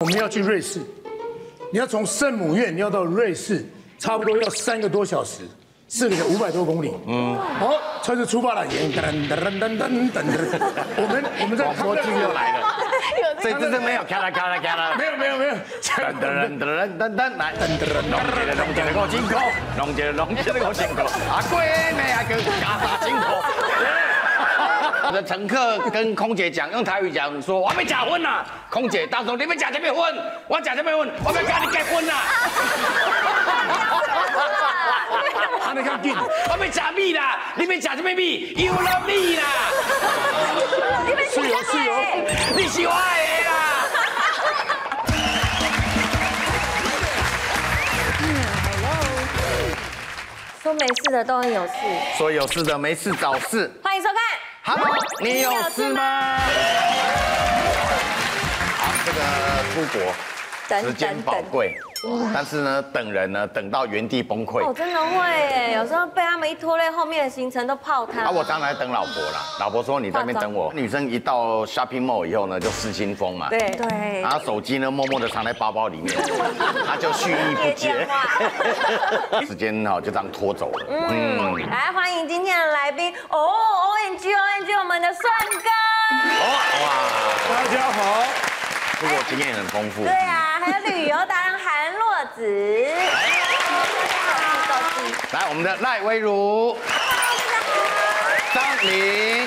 我们要去瑞士，你要从圣母院你要到瑞士，差不多要三个多小时，四个小五百多公里。嗯，好，车子出发了，噔噔噔噔噔噔。我们我们在广播剧又来了，这这这 没有，咔啦咔啦咔啦，没有没有没有，噔噔噔噔噔，来，噔噔噔，弄一个弄一个我辛苦，弄一个弄一个我辛苦，啊鬼妹啊哥，加啥辛苦？乘客跟空姐讲，用台语讲说，我被假婚啦。空姐当说，你们结什么婚？我结什么婚？我被跟你结婚啦。他没看见，我被假蜜啦，你们吃什么米？有了米啦。是有是有，你是我的啦。说没事的都很有事。说有事的没事找事。欢迎收看。Hello，你有事吗？好，这个出国等时间宝贵，但是呢，等人呢等到原地崩溃哦，。真的会耶，有时候被他们一拖累，后面的行程都泡汤。啊，我当然等老婆啦。老婆说你在那边等我。女生一到 shopping mall 以后呢，就失心疯嘛。。对对然后手机呢，默默的藏在包包里面，她就蓄意不接。时间哈就这样拖走了。嗯。来欢迎今天的来宾哦，O N G O N G 我们的帅哥。哇，大家好，出国经验很丰富。对啊，还有旅游达人韩洛子。来，我们的赖威如、张琳、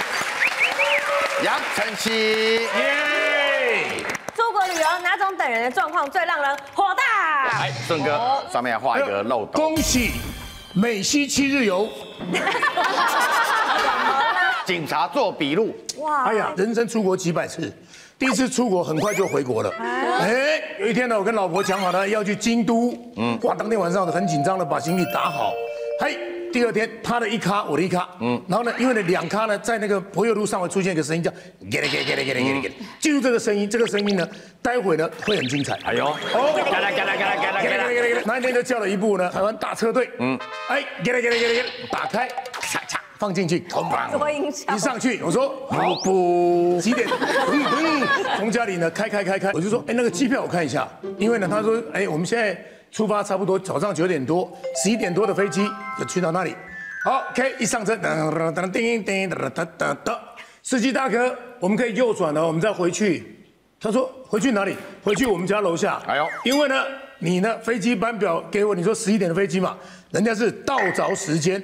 杨晨曦。耶！出国旅游哪种等人的状况最让人火大？来，顺哥，上面要画一个漏斗。恭喜美西七日游。警察做笔录，哇哎呀，人生出国几百次，第一次出国很快就回国了。哎，有一天呢，我跟老婆讲好了要去京都，嗯，哇，当天晚上很紧张的把行李打好，嘿。第二天，他的一咖，我的一咖，嗯，然后呢，因为呢两咖呢，在那个柏油路上会出现一个声音叫“给了给了给了给了给了给了”，记住这个声音，这个声音呢，待会呢会很精彩。哎呦，哦，嘎啦嘎啦嘎啦嘎啦嘎啦，那一天就叫了一部呢台湾大车队，嗯，哎，给了给了给了给了，打开，嚓嚓放进去，一上去，我说好不。几点？嗯嗯，从家里呢开开开开，我就说，哎，那个机票我看一下，因为呢他说，哎，我们现在出发差不多早上九点多，十一点多的飞机就去到那里。好，OK，一上车，噔噔噔叮叮噔噔噔噔，司机大哥，我们可以右转了，我们再回去。他说回去哪里？回去我们家楼下。哎呦。因为呢，你呢飞机班表给我，你说十一点的飞机嘛，人家是倒着时间，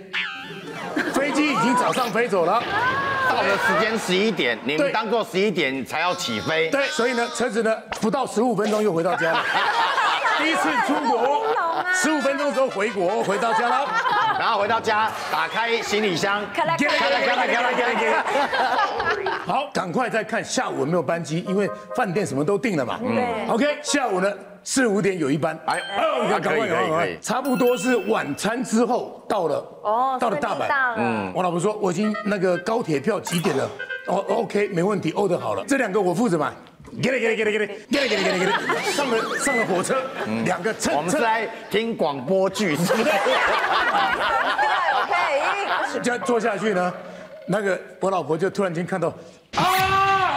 经早上飞走了。到了时间十一点，你对们当做十一点才要起飞。对，所以呢，车子呢不到十五分钟又回到家了。第一次出国，十五分钟之后回国，回到家了。然后回到家，打开行李箱。好，赶快再看下午有没有班机，因为饭店什么都定了嘛。嗯 OK，下午呢四五点有一班，哎，赶快赶快，差不多是晚餐之后到了，哦，到了大阪，嗯，我老婆说我已经那个高铁票几点了，哦，OK，没问题，order 好了，这两个我负责买。给你给你给你给你给你给你给你给你，上了上了火车，两个车。我们是来听广播剧，是不是？OK，就坐下去呢，那个我老婆就突然间看到，啊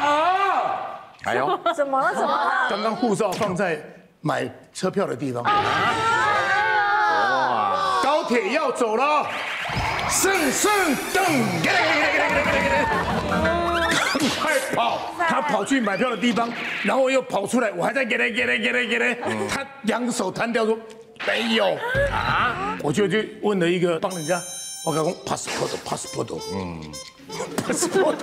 啊！哎呦，怎么了怎么了？刚刚护照放在。买车票的地方。高铁要走了，圣圣噔，快跑！他跑去买票的地方，然后又跑出来，我还在给他给他给他给他，他两手弹掉说没有。啊，我就去问了一个帮人家，我讲 passport passport，嗯，passport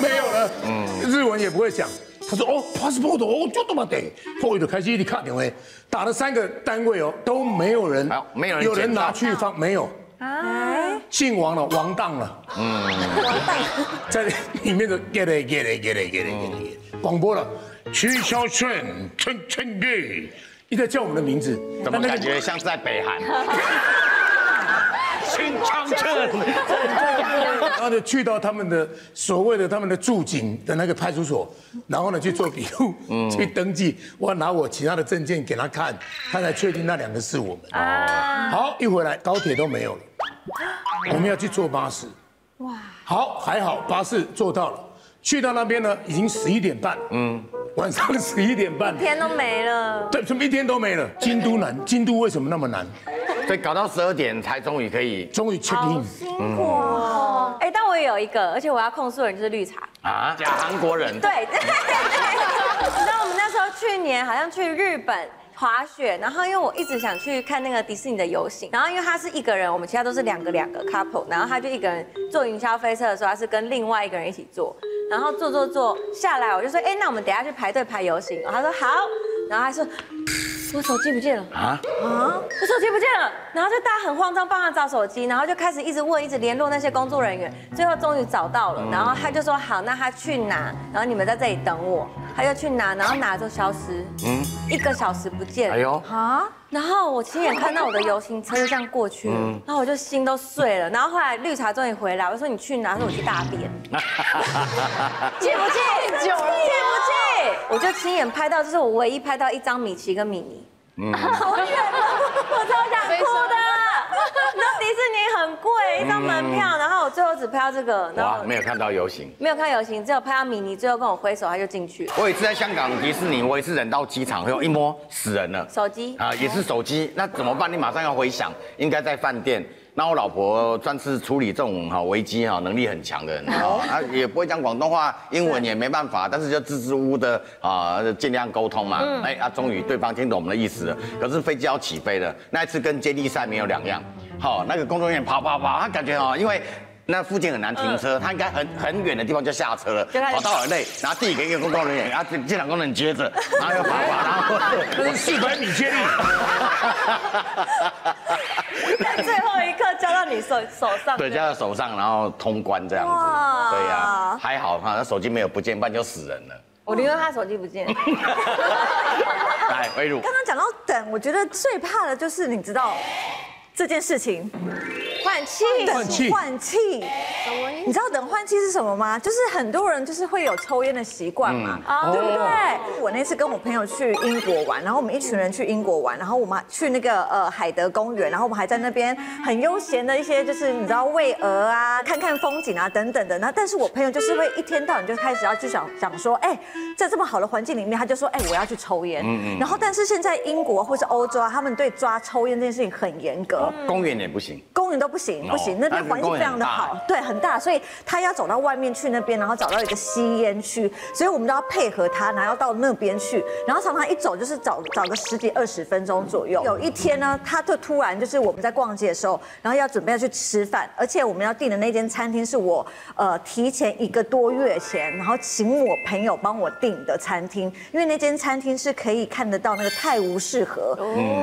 没有了，嗯，日文也不会讲。他说哦，passport 哦，就这么得，后来就开始一直卡电话，打了三个单位哦，都没有人没有人有人检查拿去放，没有，啊，姓王了，王当了，嗯，在里面的 get it get it get it get it get it，广播了，曲小顺，春春月，一直在叫我们的名字，怎么那那个感觉像是在北韩？然后就去到他们的所谓的他们的驻警的那个派出所，然后呢去做笔录，去登记，我拿我其他的证件给他看，他才确定那两个是我们。好，一回来高铁都没有了，我们要去坐巴士。哇，好，还好巴士坐到了，去到那边呢已经十一点半，嗯，晚上十一点半，一天都没了。对，什么一天都没了？京都难，京都为什么那么难？所以搞到十二点才终于可以终于辛苦哦！哎，但我也有一个，而且我要控诉的人就是绿茶。啊，假韩国人。对，对你知道我们那时候去年好像去日本滑雪，然后因为我一直想去看那个迪士尼的游行，然后因为他是一个人，我们其他都是两个两个 couple，然后他就一个人坐云霄飞车的时候，他是跟另外一个人一起坐，然后坐坐坐下来，我就说，哎，那我们等一下去排队排游行，他说好，然后他说。我手机不见了。啊，啊！我手机不见了，然后就大家很慌张，帮他找手机，然后就开始一直问，一直联络那些工作人员，最后终于找到了，然后他就说好，那他去拿，然后你们在这里等我，他就去拿，然后拿就消失，嗯，一个小时不见，哎呦，啊！然后我亲眼看到我的游行车就这样过去了，然后我就心都碎了。然后后来绿茶终于回来，我说你去哪？他说我去大便，见不气？气不气？我就亲眼拍到，这是我唯一拍到一张米奇跟米妮，好远哦，我超想哭的。你知道迪士尼很贵，一张门票，然后我最后只拍到这个，然哇，后没有看到游行。没有看游行，只有拍到米妮，最后跟我挥手，他就进去了。我有一次在香港迪士尼，我也是人到机场，然后一摸死人了。手机啊，也是手机，那怎么办？你马上要回想，应该在饭店。那我老婆专是处理这种哈危机哈能力很强的人啊，啊也不会讲广东话，英文也没办法，但是就支支吾吾的啊，尽量沟通嘛。哎啊，终于对方听懂我们的意思了。可是飞机要起飞了，那一次跟接力赛没有两样。好，那个工作人员跑跑跑，他感觉哦，因为。那附近很难停车，他应该很很远的地方就下车了，跑到很累，然后递给一个工作人员，然后这这两个工人接着，然后又跑跑，然后 四百米接力，在最你手手上，对，加在手上，然后通关这样子。对呀，还好哈，他手机没有不见，不然就死人了。我宁愿他手机不见。来，威如，刚刚讲到等，我觉得最怕的就是你知道这件事情，换气，换气等换气。你知道等换气是什么吗？就是很多人就是会有抽烟的习惯嘛，嗯对不对？我那次跟我朋友去英国玩，然后我们一群人去英国玩，然后我们去那个呃海德公园，然后我们还在那边很悠闲的一些就是你知道喂鹅啊、看看风景啊等等的。然后但是我朋友就是会一天到晚就开始要去想想说，哎，在这么好的环境里面，他就说，哎，我要去抽烟。嗯嗯然后但是现在英国或是欧洲啊，他们对抓抽烟这件事情很严格。公园也不行。公园都不行，哦不行，那边环境非常的好，对，很大，所以他要走到外面去那边，然后找到一个吸烟区，所以我们都要配合他，然后到那边去，然后常常一走就是找找个十几二十分钟左右。有一天呢，他就突然就是我们在逛街的时候，然后要准备要去吃饭，而且我们要订的那间餐厅是我呃提前一个多月前，然后请我朋友帮我订的餐厅，因为那间餐厅是可以看得到那个泰晤士河，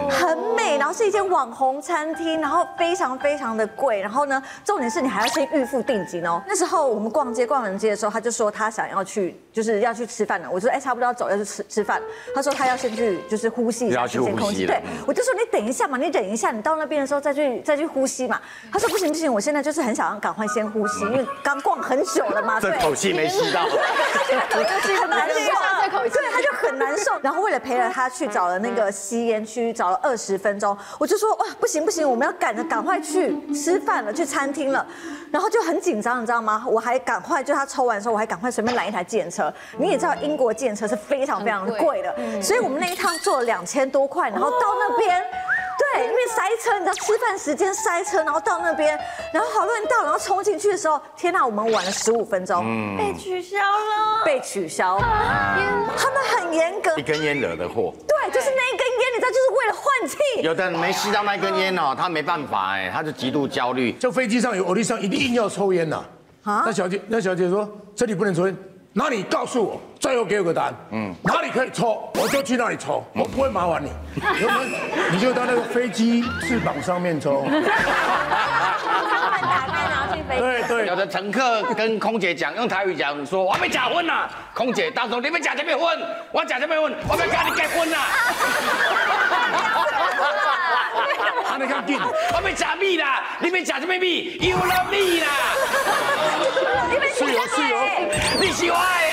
很美，然后是一间网红餐厅，然后非常非常的贵，然后呢，重点是你还要先预付定金哦。那时候我们逛街逛完街的时候，他就说他想要去，就是要去吃饭了。我说哎，差不多要走，要去吃吃饭。他说他要先去，就是呼吸一下新鲜空气。呼吸对，我就说你等一下嘛，你忍一下，你到那边的时候再去再去呼吸嘛。他说不行不行，我现在就是很想要赶快先呼吸，因为刚逛很久了嘛。对这口气没吸到。我就是很难受，这口气对，他就很难受。然后为了陪着他去找了那个吸烟区，找了二十分钟，我就说哇，不行不行，我们要赶着赶快去吃饭了，去餐厅了。然后就很紧张，你知道吗？我还赶快，就他抽完的时候，我还赶快随便拦一台计程车。你也知道英国计程车是非常非常贵的，所以我们那一趟坐了两千多块，然后到那边。对，因为塞车，你知道吃饭时间塞车，然后到那边，然后好多人到，然后冲进去的时候，天哪，我们晚了十五分钟，被取消了。被取消。他们很严格一，根烟惹的祸。对，就是那一根烟，你知道，就是为了换气。有的人没吸到那根烟哦，他没办法哎，他就极度焦虑。就飞机上有欧弟上一定硬要抽烟呐。啊那小姐，那小姐说这里不能抽烟，哪里告诉我，最后给我个答案。嗯，哪里可以抽，我就去那里抽，我不会麻烦你。有没有？你就到那个飞机翅膀上面抽。舱门打开，然后进飞机。对对有，的乘客跟空姐讲，用台语讲说：“我没假婚啦！”空姐当中你们假这边婚，我假这边婚，我要跟你结婚啦！啊，你看紧，我要假米啦，你没假这边米，You love me 啦，是有是有。你是我的啦。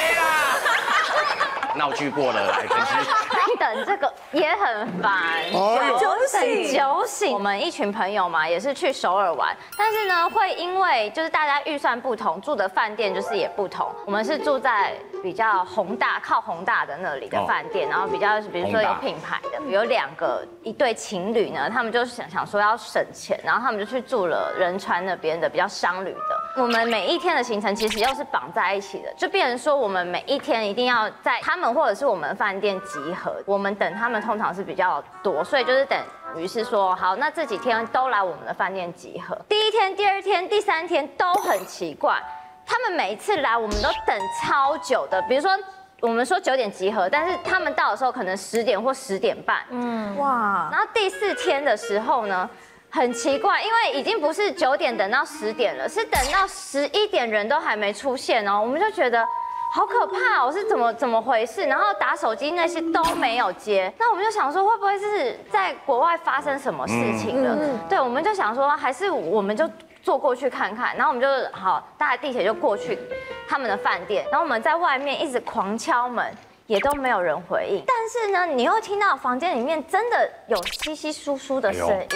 闹剧过了来分析。等这个也很烦，哎呦酒醒酒醒。我们一群朋友嘛，也是去首尔玩，但是呢，会因为就是大家预算不同，住的饭店就是也不同。我们是住在比较宏大、靠宏大的那里的饭店，然后比较比如说有品牌的，有两个一对情侣呢，他们就想想说要省钱，然后他们就去住了仁川那边的比较商旅的。我们每一天的行程其实又是绑在一起的，就变成说我们每一天一定要在他们或者是我们饭店集合。我们等他们通常是比较多，所以就是等于是说，好，那这几天都来我们的饭店集合。第一天、第二天、第三天都很奇怪，他们每一次来我们都等超久的，比如说。我们说九点集合，但是他们到的时候可能十点或十点半。嗯，哇，然后第四天的时候呢，很奇怪，因为已经不是九点等到十点了，是等到十一点人都还没出现哦，我们就觉得好可怕哦，是怎么怎么回事？然后打手机那些都没有接，那我们就想说会不会是在国外发生什么事情了？对，我们就想说还是我们就。坐过去看看，然后我们就好搭地铁就过去他们的饭店，然后我们在外面一直狂敲门，也都没有人回应。但是呢，你又听到房间里面真的有稀稀疏疏的声音，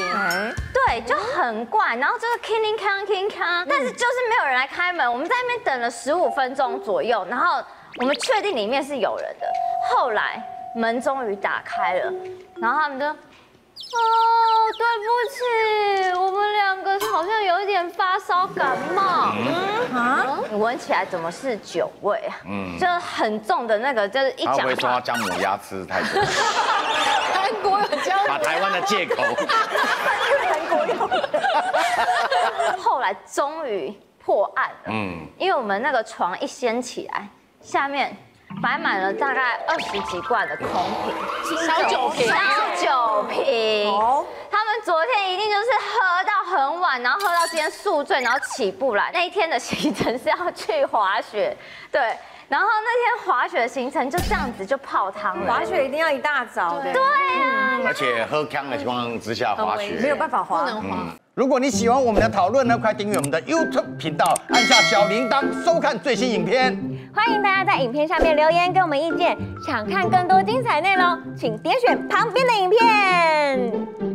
对，就很怪。然后就是 king king king king，但是就是没有人来开门。我们在那边等了十五分钟左右，然后我们确定里面是有人的。后来门终于打开了，然后他们就。哦，对不起，我们两个好像有一点发烧感冒。嗯啊，你闻起来怎么是酒味啊？嗯，就是很重的那个，就是一讲。他会说姜母鸭吃太多。韩国有姜。把台湾的借口。韩国有。后来终于破案了。嗯，因为我们那个床一掀起来，下面。摆满了大概二十几罐的空瓶，小酒瓶，小酒瓶。他们昨天一定就是喝到很晚，然后喝到今天宿醉，然后起不来。那一天的行程是要去滑雪，对。然后那天滑雪行程就这样子就泡汤了。滑雪一定要一大早的。对啊。而且喝康的情况之下滑雪没有办法滑，不能滑。如果你喜欢我们的讨论呢，快订阅我们的 YouTube 频道，按下小铃铛收看最新影片。欢迎大家在影片下面留言给我们意见想看更多精彩内容请点选旁边的影片。